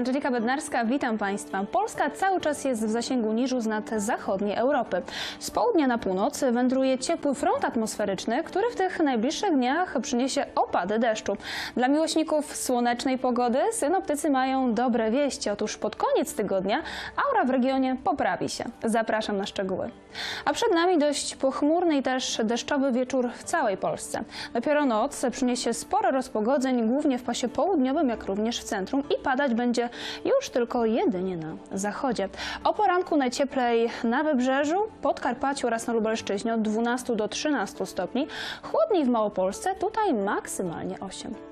Angelika Bednarska, witam Państwa. Polska cały czas jest w zasięgu niżu z nad zachodniej Europy. Z południa na północ wędruje ciepły front atmosferyczny, który w tych najbliższych dniach przyniesie opady deszczu. Dla miłośników słonecznej pogody synoptycy mają dobre wieści. Otóż pod koniec tygodnia aura w regionie poprawi się. Zapraszam na szczegóły. A przed nami dość pochmurny i też deszczowy wieczór w całej Polsce. Dopiero noc przyniesie sporo rozpogodzeń, głównie w pasie południowym, jak również w centrum i padać będzie już tylko jedynie na zachodzie. O poranku najcieplej na Wybrzeżu, Podkarpaciu oraz na Lubelszczyźnie od 12 do 13 stopni. Chłodniej w Małopolsce, tutaj maksymalnie 8.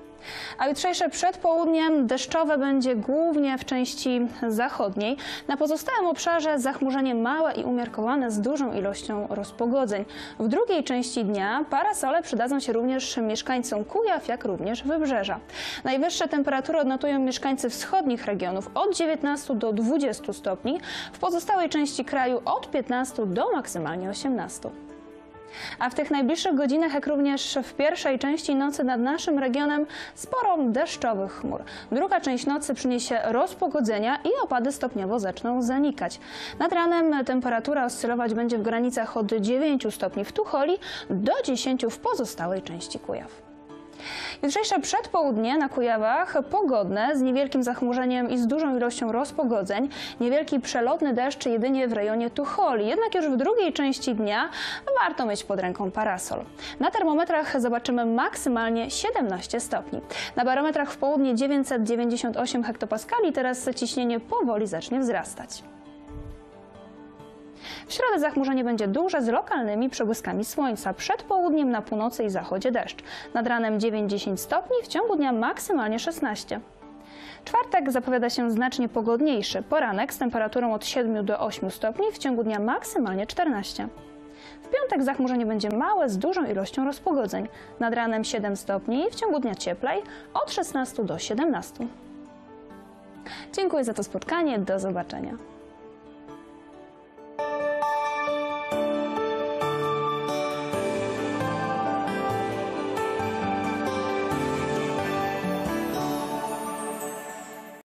A jutrzejsze przedpołudnie deszczowe będzie głównie w części zachodniej. Na pozostałym obszarze zachmurzenie małe i umiarkowane z dużą ilością rozpogodzeń. W drugiej części dnia parasole przydadzą się również mieszkańcom Kujaw, jak również Wybrzeża. Najwyższe temperatury odnotują mieszkańcy wschodnich regionów od 19 do 20 stopni, w pozostałej części kraju od 15 do maksymalnie 18. A w tych najbliższych godzinach, jak również w pierwszej części nocy nad naszym regionem sporo deszczowych chmur. Druga część nocy przyniesie rozpogodzenia i opady stopniowo zaczną zanikać. Nad ranem temperatura oscylować będzie w granicach od 9 stopni w Tucholi do 10 w pozostałej części Kujaw. Jutrzejsze przedpołudnie na Kujawach pogodne z niewielkim zachmurzeniem i z dużą ilością rozpogodzeń. Niewielki przelotny deszcz jedynie w rejonie Tucholi. Jednak już w drugiej części dnia warto mieć pod ręką parasol. Na termometrach zobaczymy maksymalnie 17 stopni. Na barometrach w południe 998 hektopaskali. Teraz ciśnienie powoli zacznie wzrastać. W środę zachmurzenie będzie duże z lokalnymi przebłyskami słońca. Przed południem na północy i zachodzie deszcz. Nad ranem 9-10 stopni, w ciągu dnia maksymalnie 16. Czwartek zapowiada się znacznie pogodniejszy. Poranek z temperaturą od 7 do 8 stopni, w ciągu dnia maksymalnie 14. W piątek zachmurzenie będzie małe z dużą ilością rozpogodzeń. Nad ranem 7 stopni, w ciągu dnia cieplej od 16 do 17. Dziękuję za to spotkanie. Do zobaczenia.